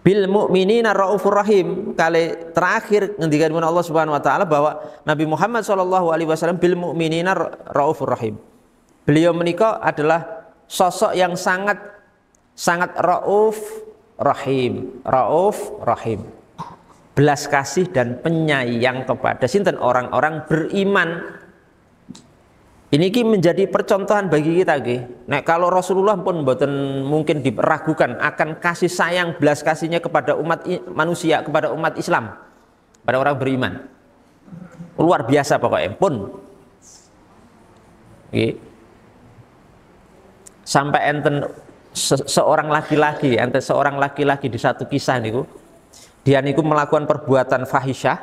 bil mu'minina raufur rahim kali terakhir ngendikan Allah Subhanahu wa taala bahwa Nabi Muhammad sallallahu alaihi wasallam bil mu'minina raufur rahim. Beliau menikah adalah sosok yang sangat sangat rauf rahim, rauf rahim. Belas kasih dan penyayang kepada sinten orang-orang beriman ini ki menjadi percontohan bagi kita ki. Nek kalau Rasulullah pun mboten mungkin diragukan akan kasih sayang belas kasihnya kepada umat manusia, kepada umat Islam, pada orang beriman. Luar biasa pokoknya pun. Ki. Sampai enten se seorang laki-laki, enten seorang laki-laki di satu kisah niku, dia niku melakukan perbuatan fahisyah,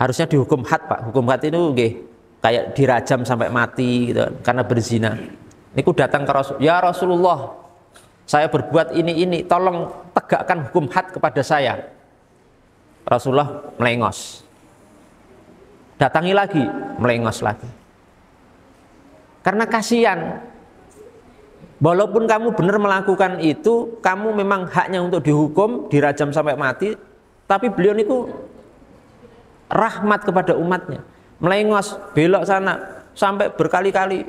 harusnya dihukum had pak. Hukum had itu nggih kayak dirajam sampai mati gitu karena berzina. Niku datang ke Rasul, ya Rasulullah, saya berbuat ini ini, tolong tegakkan hukum had kepada saya. Rasulullah melengos. Datangi lagi, melengos lagi. Karena kasihan. Walaupun kamu benar melakukan itu, kamu memang haknya untuk dihukum, dirajam sampai mati, tapi beliau niku rahmat kepada umatnya melengos belok sana sampai berkali-kali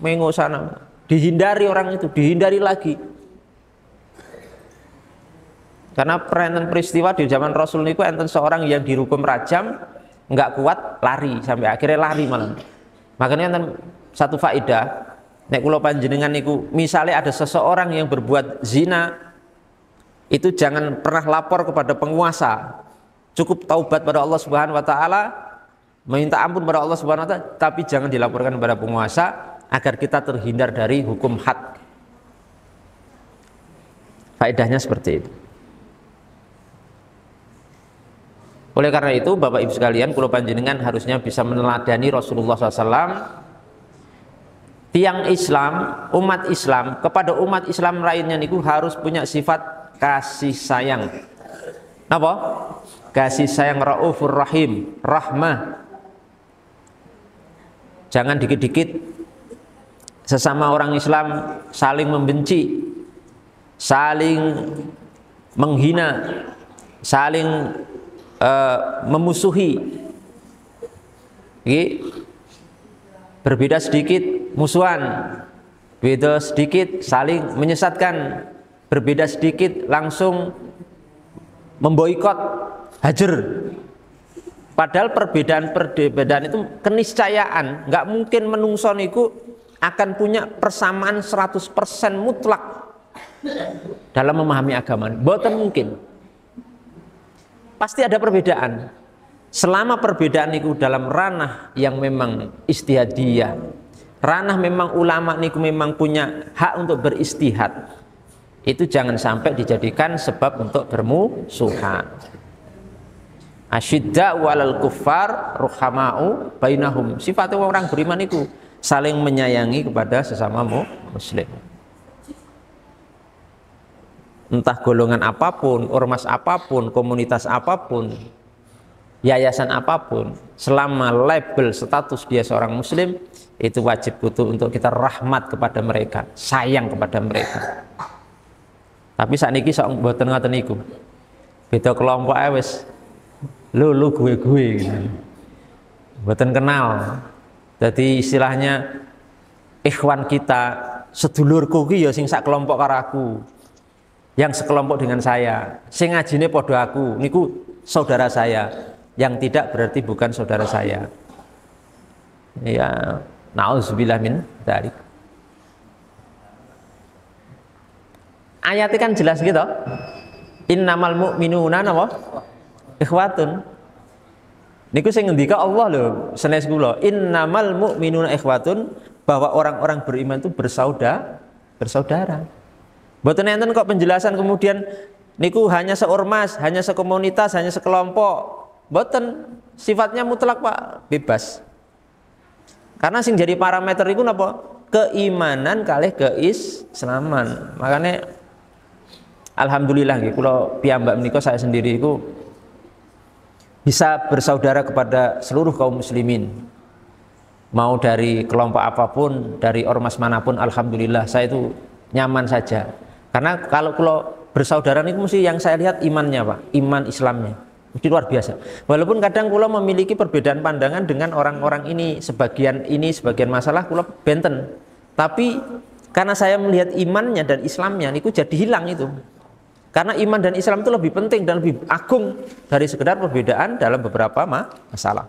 mengo sana. Dihindari orang itu dihindari lagi. Karena perenten peristiwa di zaman Rasul niku enten seorang yang dihukum rajam nggak kuat lari sampai akhirnya lari malam. Makanya enten satu faedah nek kula panjenengan niku misalnya ada seseorang yang berbuat zina itu jangan pernah lapor kepada penguasa. Cukup taubat pada Allah Subhanahu wa taala meminta ampun pada Allah Subhanahu wa taala tapi jangan dilaporkan kepada penguasa agar kita terhindar dari hukum had. Faedahnya seperti itu. Oleh karena itu, Bapak Ibu sekalian, kulo panjenengan harusnya bisa meneladani Rasulullah SAW. Tiang Islam, umat Islam kepada umat Islam lainnya niku harus punya sifat kasih sayang. Apa? Kasih sayang raufur rahim, rahmah, Jangan dikit-dikit. Sesama orang Islam saling membenci, saling menghina, saling uh, memusuhi. Ini berbeda sedikit musuhan, beda sedikit saling menyesatkan, berbeda sedikit langsung memboikot, hajar Padahal perbedaan-perbedaan itu keniscayaan, nggak mungkin menungso niku akan punya persamaan 100% mutlak dalam memahami agama. Bukan mungkin. Pasti ada perbedaan. Selama perbedaan itu dalam ranah yang memang istihadiyah, ranah memang ulama niku memang punya hak untuk beristihad. Itu jangan sampai dijadikan sebab untuk bermusuhan asyidda walal kufar ruhamau bainahum. Sifatnya orang beriman itu saling menyayangi kepada sesama muslim. Entah golongan apa pun ormas apa pun komunitas apa pun yayasan apa pun selama label status dia seorang muslim itu wajib butuh untuk kita rahmat kepada mereka sayang kepada mereka. Tapi saat ini sok buatan ngoten niku. Beda kelompok wis lu lu gue gue gitu. buatan kenal. Jadi istilahnya ikhwan kita sedulurku ki ya sing sak kelompok karaku yang sekelompok dengan saya. Sing ngajine podo aku niku saudara saya. Yang tidak berarti bukan saudara saya. Ya nauzubillah min dari ayatnya kan jelas gitu. Innamal mu'minuna napa ikhwatun niku sing ngendika Allah lho senes kula innamal mu'minuna ikhwatun bahwa orang-orang beriman itu bersaudara bersaudara Mboten enten kok penjelasan kemudian niku hanya seormas, hanya sekomunitas, hanya sekelompok. Mboten sifatnya mutlak Pak, bebas. Karena sing jadi parameter itu napa? Keimanan kalih keislaman. Makanya alhamdulillah nggih kula piyambak menika saya sendiri iku bisa bersaudara kepada seluruh kaum muslimin mau dari kelompok apa pun dari ormas mana pun alhamdulillah saya itu nyaman saja karena kalau kalau bersaudara ini mesti yang saya lihat imannya Pak, iman Islamnya. Mesti luar biasa. Walaupun kadang kula memiliki perbedaan pandangan dengan orang-orang ini, sebagian ini, sebagian masalah kula benten. Tapi karena saya melihat imannya dan Islamnya, itu jadi hilang itu. Karena iman dan Islam itu lebih penting dan lebih agung dari sekedar perbedaan dalam beberapa masalah.